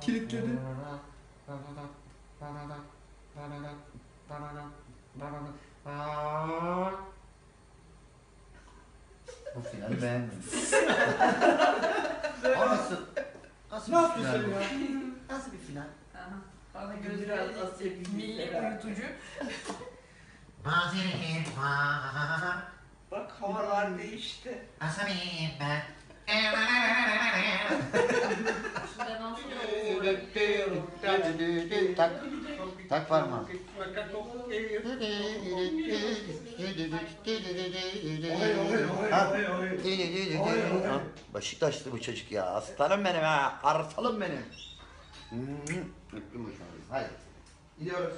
Kilitledi. Bu finali beğenmedim. Ama nasıl? Nasıl Ne bir final bu? ya? Nasıl bir final? Bana göz biraz asil milli uyutucu. Mazerihim var. Bak havalar değişti. Asabiyim ben. Tak, tak. Ha? Ha, Beşiktaşlı bu çocuk ya. Aslanım benim ha. Kartalım benim. Hmm. Haydi. Gidiyoruz.